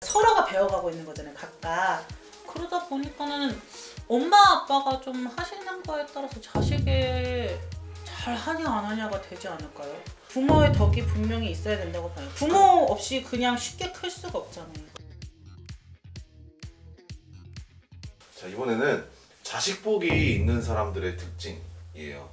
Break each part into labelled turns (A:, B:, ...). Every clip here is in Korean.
A: 서로가 배워가고 있는 거잖아요, 각각. 그러다 보니까는 엄마 아빠가 좀 하시는 거에 따라서 자식의 잘 하냐 안 하냐가 되지 않을까요? 부모의 덕이 분명히 있어야 된다고 봐요. 부모 없이 그냥 쉽게 클 수가 없잖아요.
B: 자 이번에는 자식복이 있는 사람들의 특징이에요.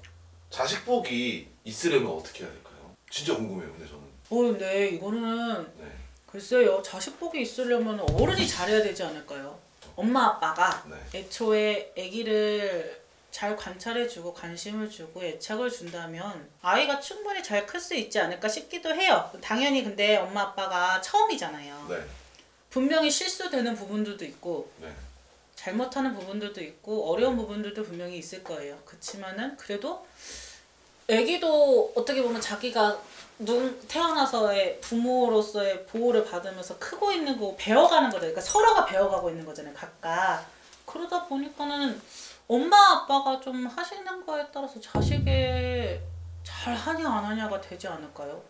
B: 자식복이 있으려면 어떻게 해야 될까요? 진짜 궁금해요. 근데 저는.
A: 어, 근데 이거는
B: 네.
A: 글쎄요, 자식 복이 있으려면 어른이 잘해야 되지 않을까요? 엄마 아빠가
B: 네.
A: 애초에 아기를 잘 관찰해주고 관심을 주고 애착을 준다면 아이가 충분히 잘 클 수 있지 않을까 싶기도 해요. 당연히 근데 엄마 아빠가 처음이잖아요.
B: 네.
A: 분명히 실수되는 부분들도 있고
B: 네.
A: 잘못하는 부분들도 있고 어려운 부분들도 분명히 있을 거예요. 그렇지만은 그래도 아기도 어떻게 보면 자기가 눈 태어나서의 부모로서의 보호를 받으면서 크고 있는 거 배워가는 거죠. 그러니까 서로가 배워가고 있는 거잖아요. 각각. 그러다 보니까는 엄마 아빠가 좀 하시는 거에 따라서 자식의 잘 하냐 안 하냐가 되지 않을까요?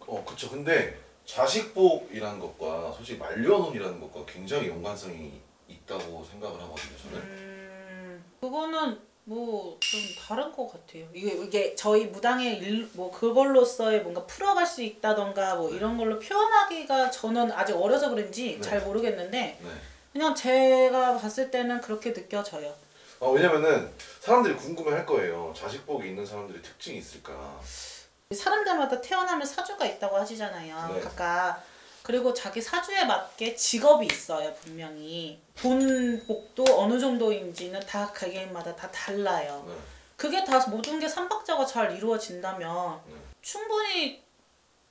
B: 어 그쵸. 근데 자식복이라는 것과 솔직히 말려놓이라는 것과 굉장히 연관성이 있다고 생각을 하거든요. 저는.
A: 음, 그거는 뭐 좀 다른 것 같아요. 이게 이게 저희 무당의 일, 뭐 그걸로서의 뭔가 풀어갈 수 있다던가 뭐 이런 걸로 표현하기가 저는 아직 어려서 그런지
B: 네.
A: 잘 모르겠는데
B: 네.
A: 그냥 제가 봤을 때는 그렇게 느껴져요.
B: 어, 왜냐면은 사람들이 궁금해할 거예요. 자식복이 있는 사람들의 특징이 있을까?
A: 사람들마다 태어나면 사주가 있다고 하시잖아요.
B: 네.
A: 각각. 그리고 자기 사주에 맞게 직업이 있어요, 분명히. 본 복도 어느 정도인지는 다 개개인마다 다 달라요.
B: 네.
A: 그게 다 모든 게 삼박자가 잘 이루어진다면
B: 네.
A: 충분히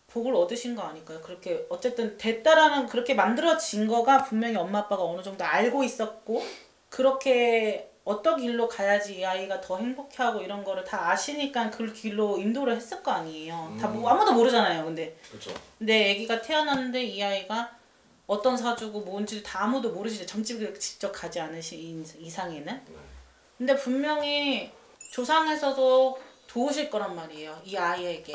A: 복을 얻으신 거 아닐까요? 그렇게 어쨌든 됐다라는 그렇게 만들어진 거가 분명히 엄마 아빠가 어느 정도 알고 있었고 그렇게 어떤 길로 가야지 이 아이가 더 행복해하고 이런 거를 다 아시니까 그 길로 인도를 했을 거 아니에요. 다 뭐,
B: 음.
A: 아무도 모르잖아요. 근데
B: 그렇죠.
A: 내 아기가 태어났는데 이 아이가 어떤 사주고 뭔지 다 아무도 모르시죠. 점집을 직접 가지 않으신 이상에는.
B: 네.
A: 근데 분명히 조상에서도 도우실 거란 말이에요. 이 아이에게.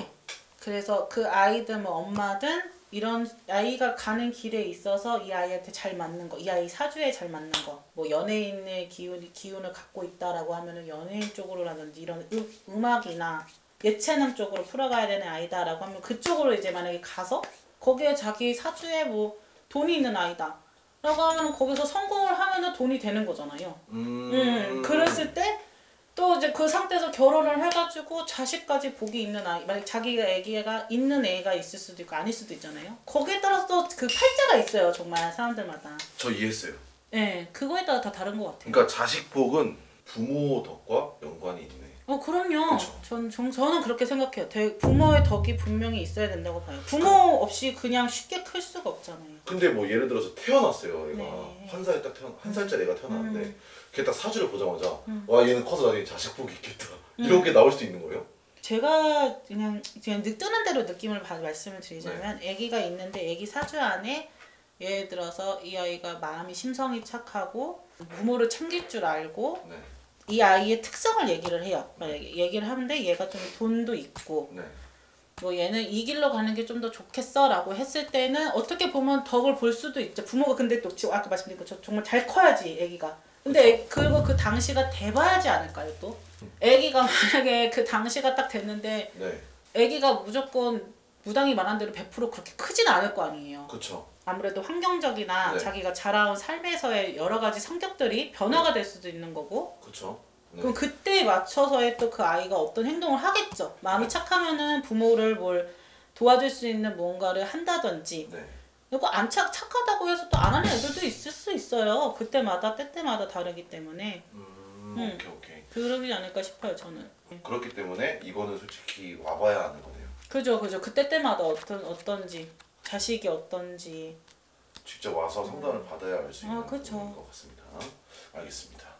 A: 그래서 그 아이든 뭐 엄마든 이런 아이가 가는 길에 있어서 이 아이한테 잘 맞는 거, 이 아이 사주에 잘 맞는 거, 뭐 연예인의 기운 기운을 갖고 있다라고 하면은 연예인 쪽으로라든지 이런 음, 음악이나 예체능 쪽으로 풀어가야 되는 아이다라고 하면 그쪽으로 이제 만약에 가서 거기에 자기 사주에 뭐 돈이 있는 아이다. 라고 하면 거기서 성공을 하면은 돈이 되는 거잖아요.
B: 음.
A: 음, 그랬을 때 또 이제 그 상태에서 결혼을 해가지고 자식까지 복이 있는 아이, 만약 자기가 아기가 있는 애가 있을 수도 있고 아닐 수도 있잖아요. 거기에 따라서 또 그 팔자가 있어요, 정말 사람들마다.
B: 저 이해했어요.
A: 예, 그거에 따라 다 다른 것 같아요.
B: 그러니까 자식 복은 부모 덕과 연관이 있네.
A: 어, 그럼요.
B: 그쵸.
A: 전, 전, 저는 그렇게 생각해요. 대, 부모의 덕이 분명히 있어야 된다고 봐요. 부모 없이 그냥 쉽게 클 수가 없잖아요.
B: 근데 뭐 예를 들어서 태어났어요. 얘가
A: 네.
B: 한 살에 딱 태어나 한 살짜리 애가 태어났는데
A: 음.
B: 걔딱 사주를 보자마자 와 얘는 커서 나중에 자식 복이 있겠다 이런 게 나올 수도 있는 거예요?
A: 제가 그냥 그냥 느- 뜨는 대로 느낌을 봐, 말씀을 드리자면 아기가 있는데 아기 사주 안에 예를 들어서 이 아이가 마음이 심성이 착하고 부모를 챙길 줄 알고
B: 네.
A: 이 아이의 특성을 얘기를 해요. 얘기를 하는데 얘가 좀 돈도 있고
B: 네.
A: 뭐 얘는 이 길로 가는 게 좀 더 좋겠어라고 했을 때는 어떻게 보면 덕을 볼 수도 있죠. 부모가 근데 또 지금 아까 말씀드린 것처럼 정말 잘 커야지 아기가. 근데 애- 그리고 그 당시가 돼봐야지 않을까요 또? 아기가 만약에 그 당시가 딱 됐는데
B: 네.
A: 아기가 무조건 무당이 말한 대로 100% 그렇게 크진 않을 거 아니에요.
B: 그쵸.
A: 아무래도 환경적이나
B: 네.
A: 자기가 자라온 삶에서의 여러 가지 성격들이 변화가 될 수도 있는 거고
B: 그쵸. 네.
A: 그럼 그때에 맞춰서의 또 그 아이가 어떤 행동을 하겠죠. 마음이 착하면은 부모를 뭘 도와줄 수 있는 뭔가를 한다든지
B: 네.
A: 그리고 안 착, 착하다고 해서 또 안 하는 애들도 있을 수 있어요. 그때마다 때때마다 다르기 때문에
B: 음,
A: 음.
B: 오케이 오케이.
A: 그러지 않을까 싶어요 저는.
B: 그렇기 때문에 이거는 솔직히 와봐야 아는 거네요.
A: 그죠 그죠 그때 때마다 어떤 어떤지 자식이 어떤지
B: 직접 와서 상담을 받아야 알 수 있는
A: 아, 그쵸.
B: 부분인 것 같습니다. 알겠습니다.